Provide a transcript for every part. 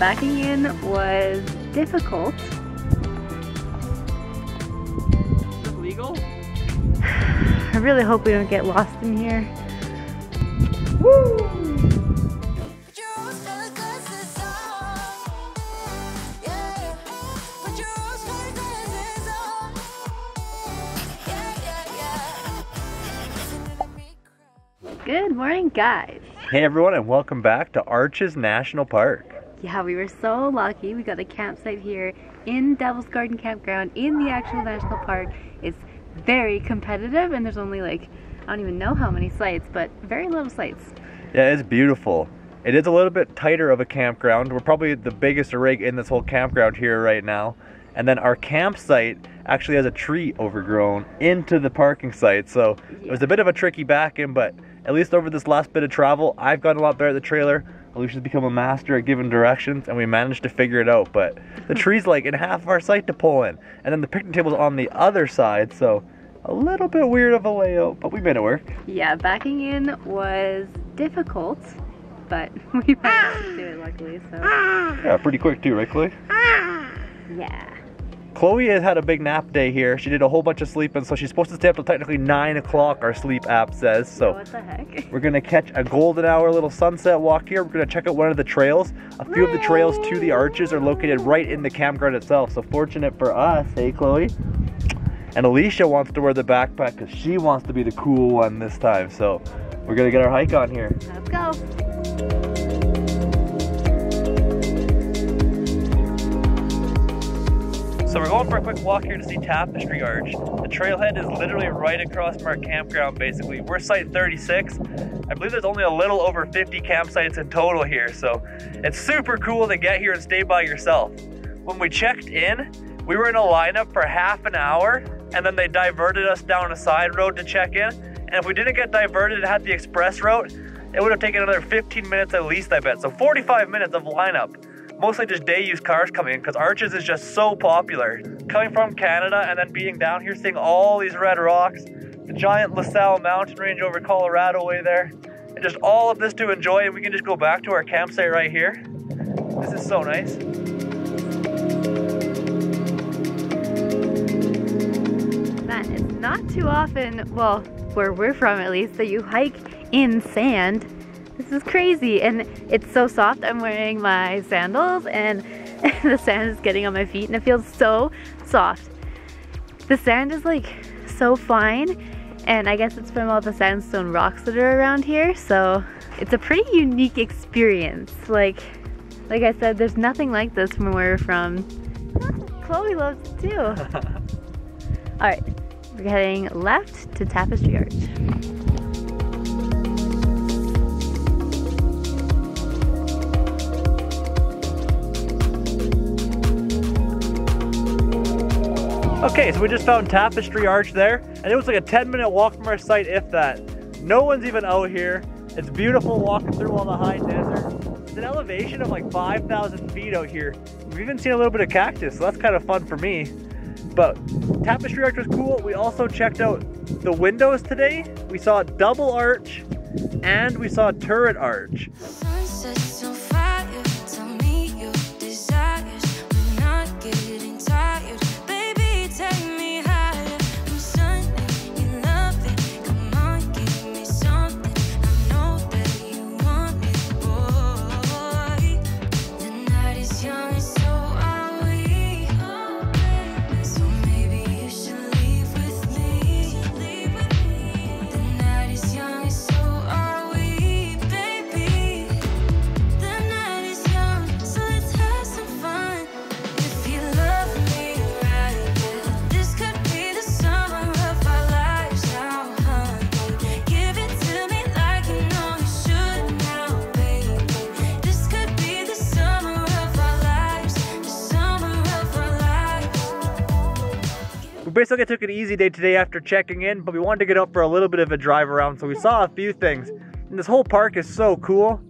backing in was difficult. Is this legal? I really hope we don't get lost in here. Woo! Good morning, guys. Hey everyone and welcome back to Arches National Park. Yeah, we were so lucky. We got a campsite here in Devil's Garden Campground in the actual national park. It's very competitive and there's only like, I don't even know how many sites, but very little sites. Yeah, it's beautiful. It is a little bit tighter of a campground. We're probably the biggest rig in this whole campground here right now. And then our campsite actually has a tree overgrown into the parking site. So it was a bit of a tricky back in, but at least over this last bit of travel, I've gotten a lot better at the trailer. Alysha's become a master at giving directions, and we managed to figure it out. But the tree's like in half of our site to pull in, and then the picnic table's on the other side, so a little bit weird of a layout, but we made it work. Yeah, backing in was difficult, but we managed to do it luckily, so. Yeah, pretty quick too, right, Chloe? Yeah. Chloe has had a big nap day here. She did a whole bunch of sleeping, so she's supposed to stay up till technically 9 o'clock, our sleep app says. So oh, what the heck? we're gonna catch a golden hour little sunset walk here. We're gonna check out one of the trails. A few of the trails to the arches are located right in the campground itself. So fortunate for us, hey Chloe? And Alysha wants to wear the backpack because she wants to be the cool one this time. So we're gonna get our hike on here. Let's go. Quick walk here to see Tapestry Arch. The trailhead is literally right across from our campground basically. We're site 36. I believe there's only a little over 50 campsites in total here, so it's super cool to get here and stay by yourself. When we checked in, we were in a lineup for half an hour and then they diverted us down a side road to check in. And if we didn't get diverted and had the express route, it would have taken another 15 minutes at least, I bet. So 45 minutes of lineup mostly just day use cars coming in because Arches is just so popular. Coming from Canada and then being down here, seeing all these red rocks, the giant La Sal mountain range over Colorado way there, and just all of this to enjoy. And we can just go back to our campsite right here. This is so nice. Man, it's not too often, well, where we're from at least, that you hike in sand. This is crazy and it's so soft. I'm wearing my sandals and the sand is getting on my feet and it feels so soft. The sand is like so fine and I guess it's from all the sandstone rocks that are around here so it's a pretty unique experience. Like, like I said, there's nothing like this from where we're from. Chloe loves it too. All right, we're heading left to Tapestry Arch. Okay, so we just found Tapestry Arch there, and it was like a 10 minute walk from our site, if that. No one's even out here. It's beautiful walking through all the high desert. It's an elevation of like 5,000 feet out here. We've even seen a little bit of cactus, so that's kind of fun for me. But Tapestry Arch was cool. We also checked out the windows today. We saw a double arch, and we saw a turret arch. We basically took an easy day today after checking in, but we wanted to get out for a little bit of a drive around, so we saw a few things. And this whole park is so cool.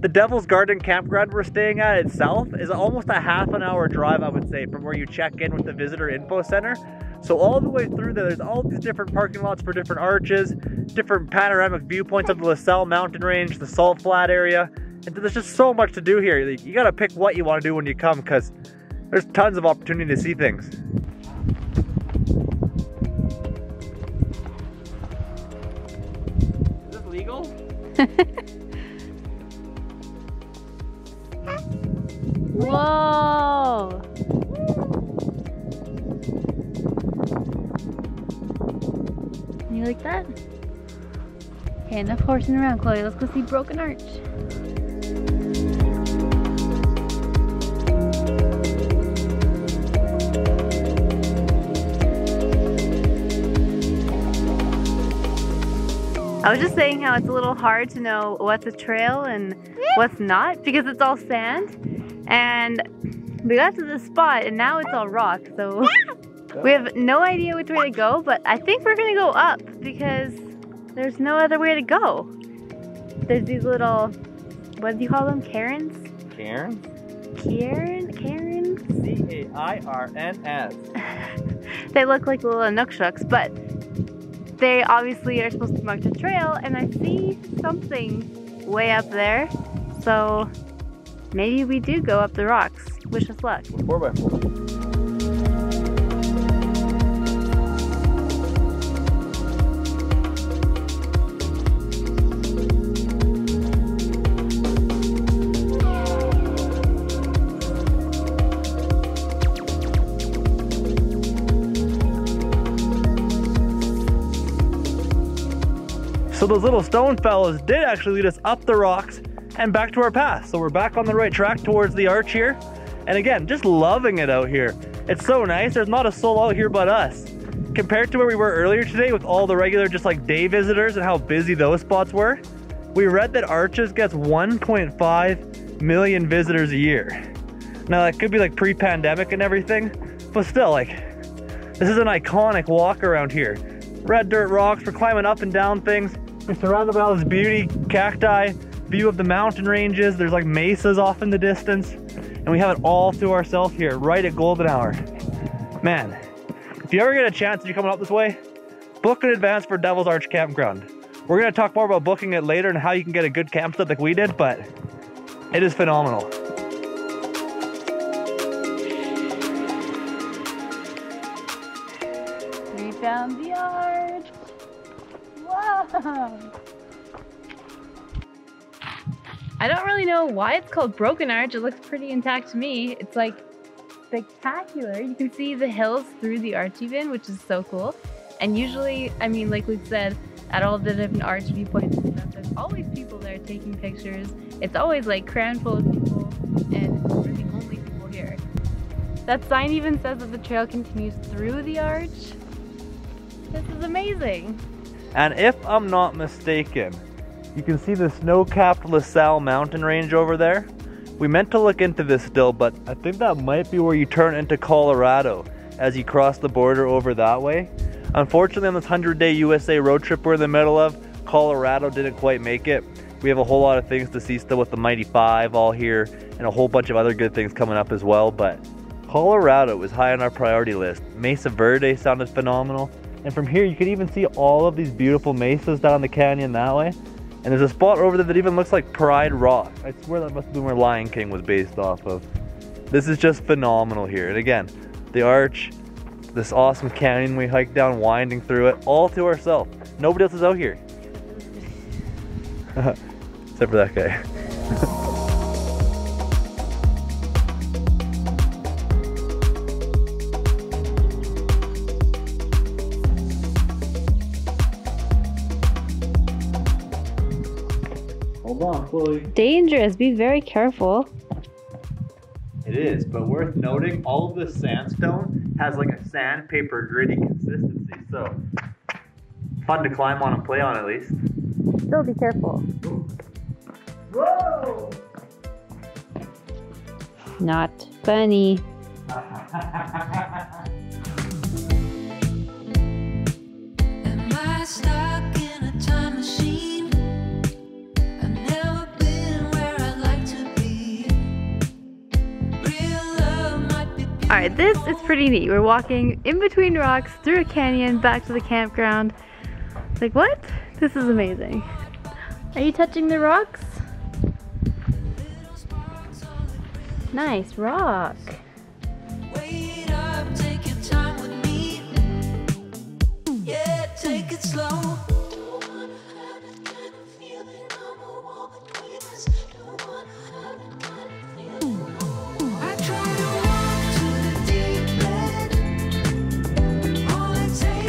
The Devil's Garden campground we're staying at itself is almost a half an hour drive, I would say, from where you check in with the visitor info center. So all the way through there, there's all these different parking lots for different arches, different panoramic viewpoints of the La Sal mountain range, the Salt Flat area, And there's just so much to do here. You gotta pick what you want to do when you come because there's tons of opportunity to see things. Whoa! You like that? Okay, enough horsing around, Chloe. Let's go see Broken Arch. I was just saying how it's a little hard to know what's a trail and what's not because it's all sand. And we got to the spot and now it's all rock. So we have no idea which way to go, but I think we're gonna go up because there's no other way to go. There's these little, what do you call them? Karens? Karen? Karen? Karens? C A I R N S. they look like little Nookshucks, but they obviously are supposed to mark the trail, and I see something way up there. So maybe we do go up the rocks. Wish us luck. Four by four. So those little stone fellows did actually lead us up the rocks and back to our path. So we're back on the right track towards the arch here. And again, just loving it out here. It's so nice. There's not a soul out here but us. Compared to where we were earlier today with all the regular just like day visitors and how busy those spots were, we read that Arches gets 1.5 million visitors a year. Now that could be like pre-pandemic and everything, but still like, this is an iconic walk around here. Red dirt rocks, we're climbing up and down things. We're surrounded by all this beauty, cacti, view of the mountain ranges. There's like mesas off in the distance. And we have it all to ourselves here, right at golden hour. Man, if you ever get a chance and you're coming up this way, book in advance for Devil's Arch Campground. We're gonna talk more about booking it later and how you can get a good campsite like we did, but it is phenomenal. We found the arch. I don't really know why it's called Broken Arch. It looks pretty intact to me. It's like spectacular. You can see the hills through the arch even, which is so cool. And usually, I mean, like we said, at all the different arch viewpoints and stuff, there's always people there taking pictures. It's always like crammed full of people, and we're the only people here. That sign even says that the trail continues through the arch. This is amazing. And if I'm not mistaken, you can see the snow-capped La Sal mountain range over there. We meant to look into this still, but I think that might be where you turn into Colorado as you cross the border over that way. Unfortunately, on this 100-day USA road trip we're in the middle of, Colorado didn't quite make it. We have a whole lot of things to see still with the Mighty Five all here, and a whole bunch of other good things coming up as well, but Colorado was high on our priority list. Mesa Verde sounded phenomenal. And from here, you can even see all of these beautiful mesas down the canyon that way. And there's a spot over there that even looks like Pride Rock. I swear that must have been where Lion King was based off of. This is just phenomenal here. And again, the arch, this awesome canyon we hiked down, winding through it, all to ourselves. Nobody else is out here. Except for that guy. Chloe. Dangerous. Be very careful. It is, but worth noting, all of this sandstone has like a sandpaper gritty consistency, so fun to climb on and play on at least. Still be careful. Whoa! Not funny. Am I stuck in a time machine? Might be. All right, this is pretty neat. We're walking in between rocks through a canyon back to the campground. Like what? This is amazing. Are you touching the rocks? Nice rock. Wait up, take your time with me. Yeah, take it slow.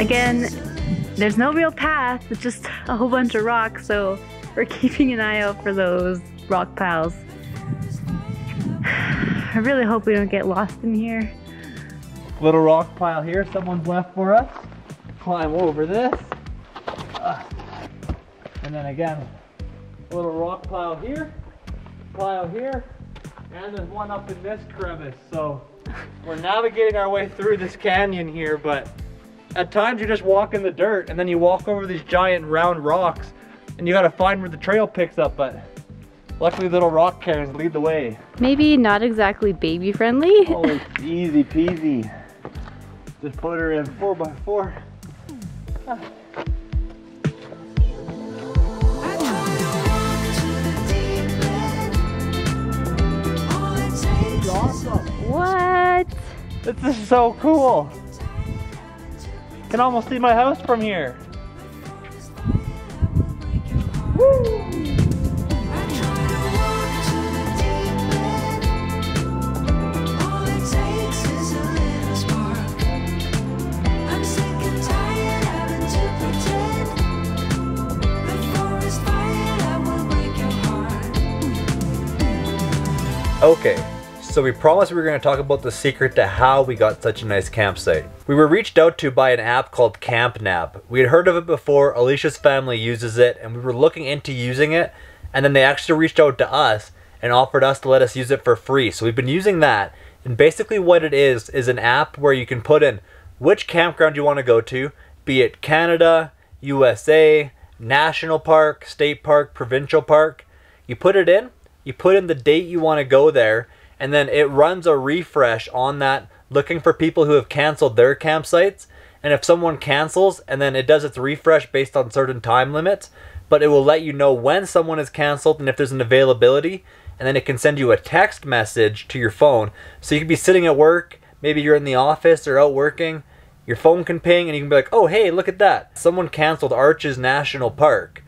Again, there's no real path, it's just a whole bunch of rocks, so we're keeping an eye out for those rock piles. I really hope we don't get lost in here. Little rock pile here someone's left for us. Climb over this. Ah. and then again, little rock pile here, pile here, and there's one up in this crevice. So we're navigating our way through this canyon here, but at times you just walk in the dirt and then you walk over these giant round rocks and you gotta find where the trail picks up, but luckily little rock cairns lead the way. Maybe not exactly baby friendly. Oh, it's easy peasy. Just put her in four by four. I try to walk to the deep end. All it takes is Awesome. What? This is so cool. Can almost see my house from here. I try to walk to the deep end. All it takes is a little spark. I'm sick and tired having to pretend. The forest fire that will break your heart. Okay, so we promised we were going to talk about the secret to how we got such a nice campsite. We were reached out to by an app called CampNab. We had heard of it before, Alysha's family uses it, and we were looking into using it, and then they actually reached out to us and offered us to let us use it for free. So we've been using that, and basically what it is is an app where you can put in which campground you want to go to, be it Canada, USA, national park, state park, provincial park. You put it in, you put in the date you want to go there, and then it runs a refresh on that looking for people who have canceled their campsites. And if someone cancels and then it does its refresh based on certain time limits, but it will let you know when someone is canceled and if there's an availability, and then it can send you a text message to your phone. So you could be sitting at work, maybe you're in the office or out working, your phone can ping and you can be like, oh hey, look at that. Someone canceled Arches National Park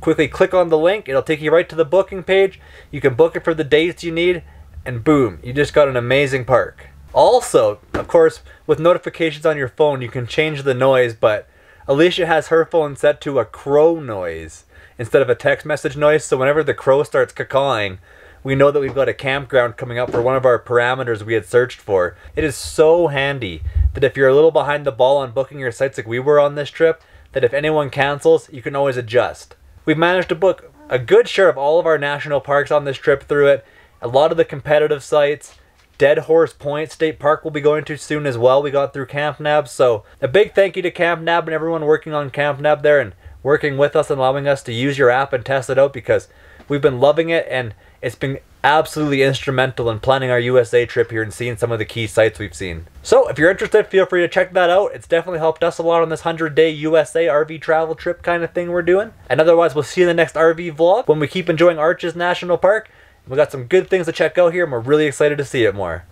quickly click on the link it'll take you right to the booking page you can book it for the dates you need and boom you just got an amazing park also of course with notifications on your phone you can change the noise but Alysha has her phone set to a crow noise instead of a text message noise so whenever the crow starts cawing we know that we've got a campground coming up for one of our parameters we had searched for it is so handy that if you're a little behind the ball on booking your sites like we were on this trip that if anyone cancels you can always adjust We've managed to book a good share of all of our national parks on this trip through it. A lot of the competitive sites. Dead Horse Point State Park we'll be going to soon as well. We got through Camp Nab. So a big thank you to Camp Nab and everyone working on Camp Nab there and working with us and allowing us to use your app and test it out because we've been loving it and it's been absolutely instrumental in planning our USA trip here and seeing some of the key sites we've seen. So if you're interested, feel free to check that out. It's definitely helped us a lot on this 100 day USA RV travel trip kind of thing we're doing. And otherwise, we'll see you in the next RV vlog when we keep enjoying Arches National Park. We got some good things to check out here and we're really excited to see it more.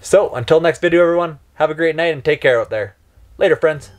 So until next video everyone, have a great night and take care out there. Later friends.